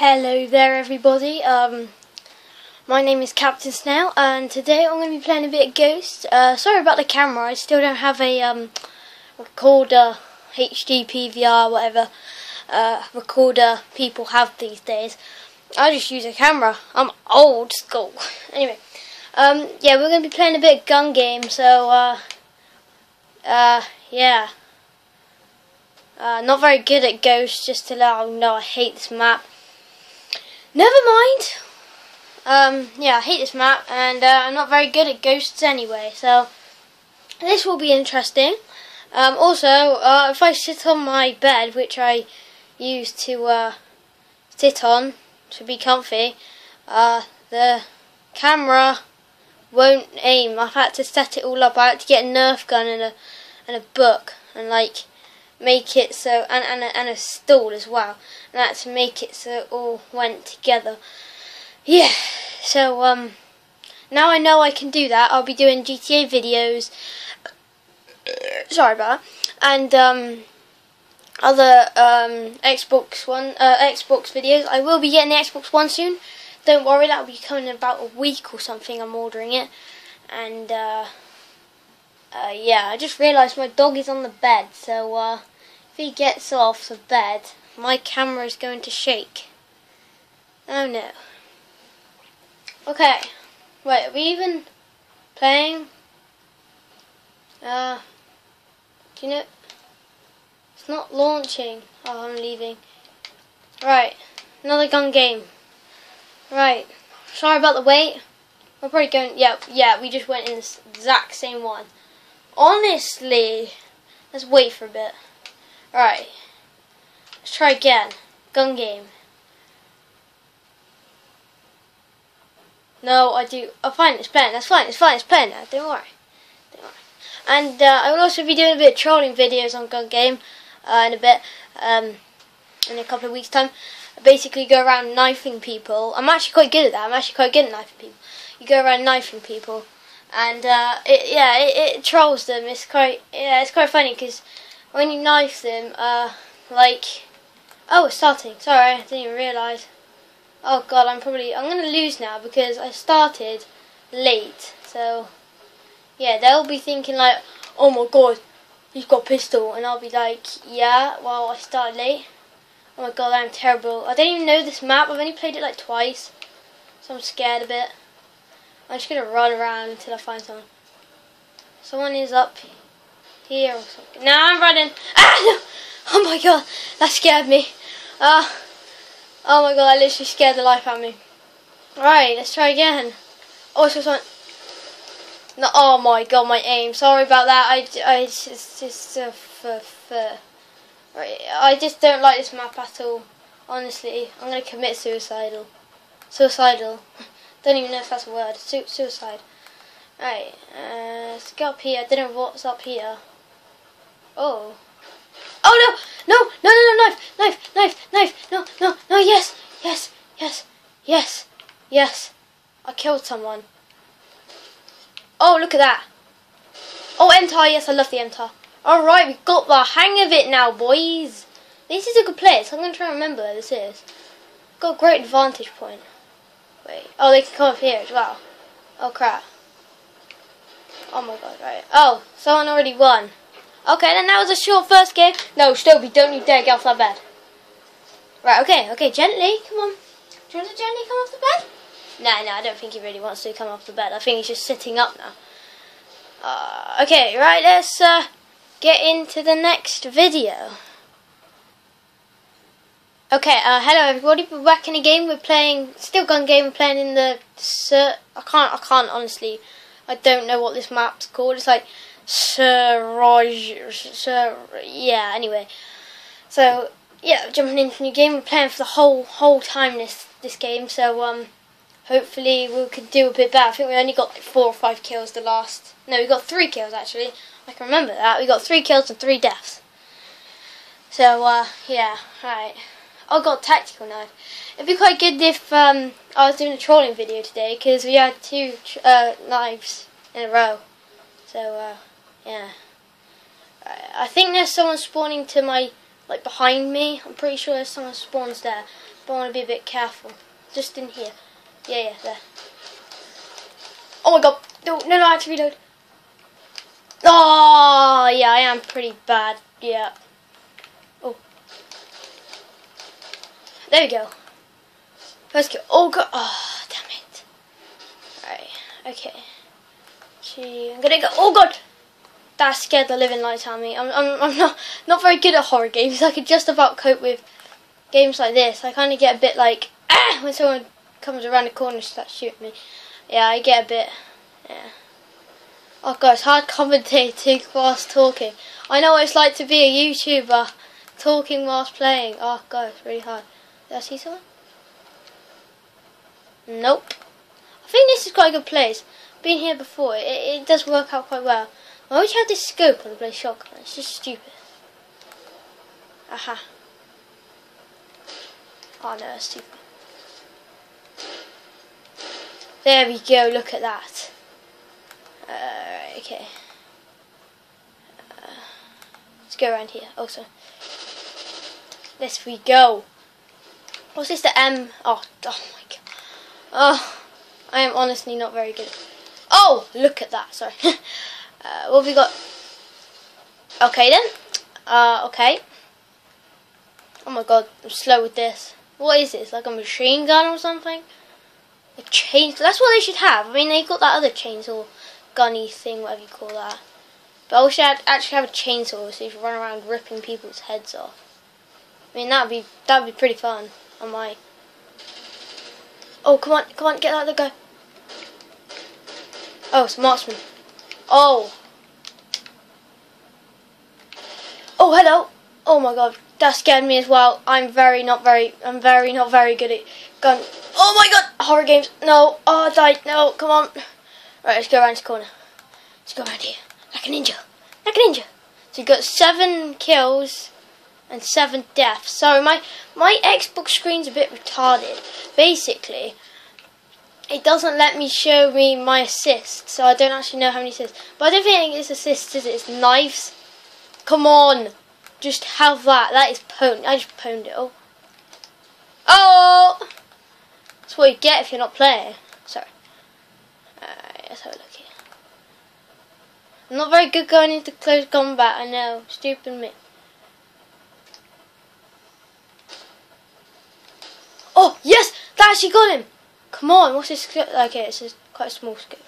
Hello there everybody, um, my name is Captain Snail and today I'm going to be playing a bit of Ghost. Uh, sorry about the camera, I still don't have a um, recorder, HD, PVR, whatever uh, recorder people have these days. I just use a camera, I'm old school. anyway, um, yeah, we're going to be playing a bit of gun game, so uh, uh, yeah. Uh, not very good at Ghost, just to let you know I hate this map. Never mind. Um, yeah, I hate this map, and uh, I'm not very good at ghosts anyway, so this will be interesting. Um, also, uh, if I sit on my bed, which I use to uh, sit on to be comfy, uh, the camera won't aim. I've had to set it all up. I had to get a Nerf gun and a and a book and like make it so and and a, and a stool as well. And that to make it so it all went together. Yeah so um now I know I can do that. I'll be doing GTA videos. Sorry about that. And um other um Xbox One uh, Xbox videos. I will be getting the Xbox One soon. Don't worry that'll be coming in about a week or something. I'm ordering it. And uh uh, yeah, I just realised my dog is on the bed, so uh, if he gets off the bed, my camera is going to shake. Oh no. Okay, wait, are we even playing? Uh, do you know? It's not launching. Oh, I'm leaving. Right, another gun game. Right, sorry about the wait. We're probably going, yeah, yeah, we just went in the exact same one. Honestly, let's wait for a bit. Alright, let's try again. Gun game. No, I do. Oh, fine, it's playing. That's fine. It's fine. It's playing now. Don't worry. Don't worry. And uh, I will also be doing a bit of trolling videos on Gun Game uh, in a bit, um, in a couple of weeks' time. I basically, go around knifing people. I'm actually quite good at that. I'm actually quite good at knifing people. You go around knifing people and uh, it, yeah, it, it, trolls them. It's quite yeah, it's quite funny because when you knife them, uh, like oh, it's starting. Sorry, I didn't even realise. Oh god, I'm probably I'm gonna lose now because I started late. So yeah, they'll be thinking like, oh my god, he's got a pistol, and I'll be like, yeah, well I started late. Oh my god, I'm terrible. I don't even know this map. I've only played it like twice, so I'm scared a bit. I'm just gonna run around until I find someone. Someone is up here or something. Now I'm running. Ah! No! Oh my god, that scared me. Uh, oh my god, I literally scared the life out of me. Right, let's try again. Oh, it's someone. No, oh my god, my aim. Sorry about that. I, I just, just, uh. Right, I just don't like this map at all. Honestly, I'm gonna commit suicidal. Suicidal. Don't even know if that's a word. Su suicide. Right, uh, let's go up here. I don't know what's up here. Oh. Oh no! No! No! No! No! Knife! Knife! Knife! Knife! No! No! No! Yes! Yes! Yes! Yes! Yes! I killed someone. Oh, look at that. Oh, MTAR. Yes, I love the MTAR. Alright, we got the hang of it now, boys. This is a good place. I'm going to try and remember where this is. Got a great vantage point. Wait. Oh, they can come up here as well. Oh, crap. Oh, my God. Right. Oh, someone already won. Okay, then that was a short first game. No, Stoby, don't you dare get off that bed. Right, okay, okay, gently. Come on. Do you want to gently come off the bed? No, no, I don't think he really wants to come off the bed. I think he's just sitting up now. Uh, okay, right, let's uh, get into the next video. Okay, uh, hello everybody. We're back in a game. We're playing still gun game. We're playing in the Sir. I can't. I can't honestly. I don't know what this map's called. It's like Sir Roger. Sir. Yeah. Anyway, so yeah, jumping into the new game. We're playing for the whole whole time this this game. So um, hopefully we could do a bit better. I think we only got like four or five kills the last. No, we got three kills actually. I can remember that. We got three kills and three deaths. So uh, yeah. Right. I got a tactical knife. It'd be quite good if um, I was doing a trolling video today because we had two uh, knives in a row. So uh, yeah, I think there's someone spawning to my like behind me. I'm pretty sure there's someone spawns there. But I want to be a bit careful. Just in here. Yeah, yeah, there. Oh my god. No, no, no, I have to reload. Oh, yeah, I am pretty bad. Yeah. Oh. There we go. Let's go. Oh god. Oh, damn it. Alright. Okay. Gee, I'm gonna go. Oh god. That scared the living light out of me. I'm, I'm, I'm not, not very good at horror games. I could just about cope with games like this. I kind of get a bit like, ah, when someone comes around the corner and starts shooting me. Yeah, I get a bit, yeah. Oh god, it's hard commentating whilst talking. I know what it's like to be a YouTuber, talking whilst playing. Oh god, it's really hard. Did I see someone? Nope. I think this is quite a good place. Been here before. It, it does work out quite well. Why would you have this scope on the blade shotgun? It's just stupid. Aha. Oh no, that's stupid. There we go, look at that. Uh, okay. Uh, let's go around here also. Let's we go. What's this, the M? Oh, oh my god. Oh, I am honestly not very good. Oh, look at that, sorry. uh, what have we got? Okay then. Uh, okay. Oh my god, I'm slow with this. What is this? Like a machine gun or something? A chainsaw. That's what they should have. I mean, they got that other chainsaw gunny thing, whatever you call that. But I wish I'd actually have a chainsaw so you could run around ripping people's heads off. I mean, that'd be that'd be pretty fun. I might. Oh, come on, come on, get out of the guy. Oh, it's marksman. Oh. Oh, hello. Oh my god, that scared me as well. I'm very not very, I'm very not very good at gun. Oh my god, horror games. No, oh, I died. No, come on. Right, let's go around this corner. Let's go around here. Like a ninja. Like a ninja. So you've got seven kills and seven deaths. So my my Xbox screen's a bit retarded. Basically, it doesn't let me show me my assists, so I don't actually know how many assists. But I don't think it's assists, is it? It's knives. Come on. Just have that. That is pwned. I just pwned it. all. Oh! That's what you get if you're not playing. Sorry. Let's have a look here. I'm not very good going into close combat, I know. Stupid me. Oh, yes! That actually got him! Come on, what's this? Okay, it's a, quite a small scope.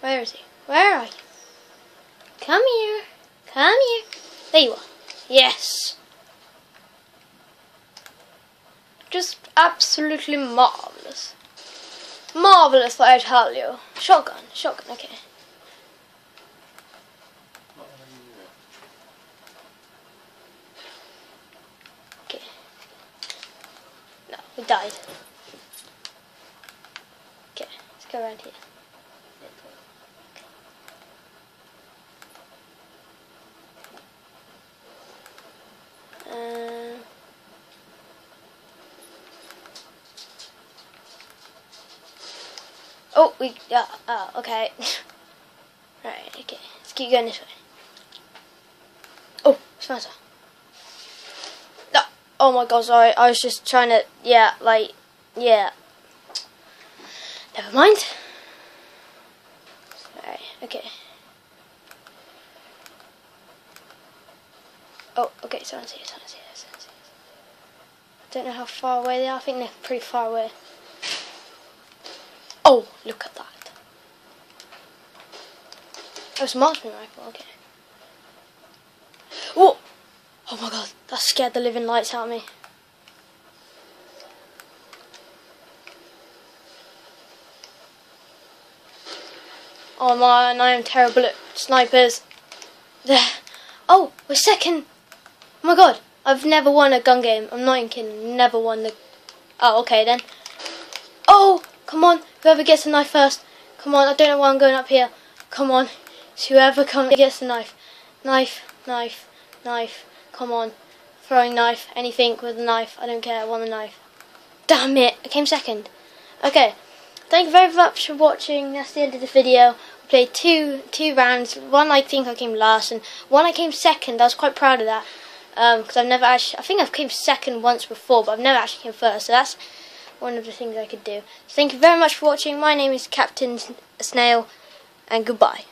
Where is he? Where are you? Come here. Come here. There you are. Yes. Just absolutely marvellous. Marvellous, I tell you. Shotgun. Shotgun. Okay. No, we died. Okay, let's go around here. Uh, oh, we, yeah, oh, okay. right, okay, let's keep going this way. Oh, Spencer. Oh my god, sorry, I was just trying to, yeah, like, yeah. Never mind. Okay. Oh, okay, someone's here, someone's here, someone's here. I don't know how far away they are. I think they're pretty far away. Oh, look at that. Oh, it's a marksman rifle, okay. Oh! Oh my god, that scared the living lights out of me. Oh man, I am terrible at snipers. There. Oh, we're second. Oh my god, I've never won a gun game. I'm not even kidding. Never won the. Oh, okay then. Oh, come on. Whoever gets the knife first. Come on, I don't know why I'm going up here. Come on. It's whoever comes gets the knife. Knife, knife, knife. Come on. Throwing knife. Anything with a knife. I don't care. I want the knife. Damn it. I came second. Okay. Thank you very much for watching. That's the end of the video. We played two two rounds. One I think I came last, and one I came second. I was quite proud of that because um, I've never actually. I think I've came second once before, but I've never actually came first. So that's one of the things I could do. So thank you very much for watching. My name is Captain Snail, and goodbye.